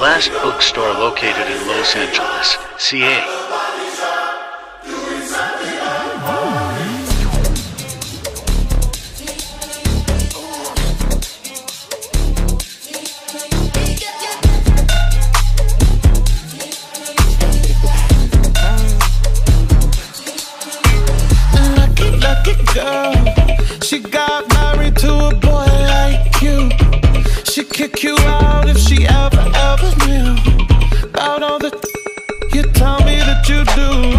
last bookstore located in Los Angeles, CA. she kick you out all the. You tell me that you do.